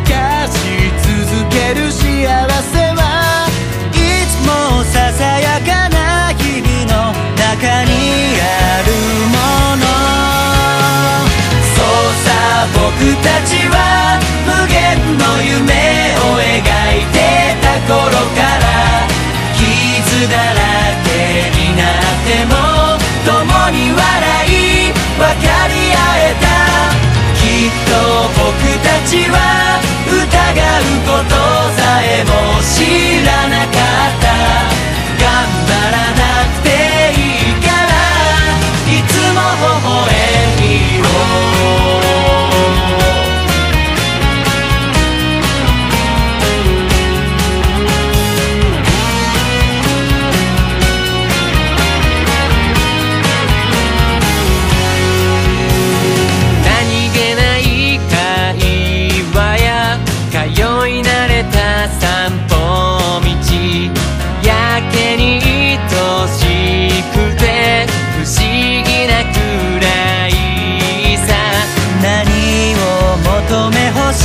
かし続ける幸せはいつもささやかな日々の中にあるもの。そうさ僕たちは無限の夢を描いてた頃から傷だら。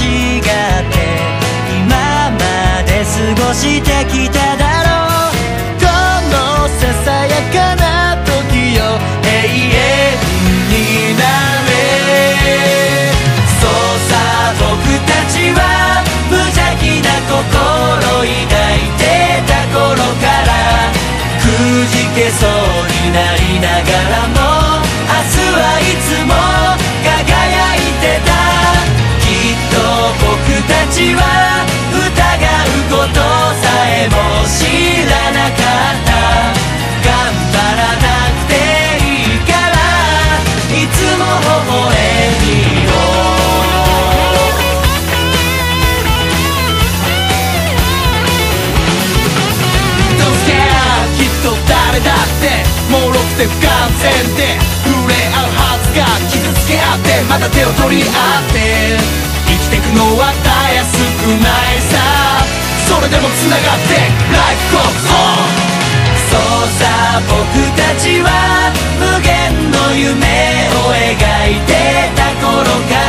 違って今まで過ごしてきただろうこのささやかな時を永遠になれ。そうさ僕たちは無邪気な心抱いてた頃から。くじけそうになりながらも明日はいつも輝いてた。て不完全で触れ合うはずが傷つけ合ってまた手を取り合って生きてくのはたやすくないさそれでも繋がって Life goes on そうさ僕たちは無限の夢を描いてた頃から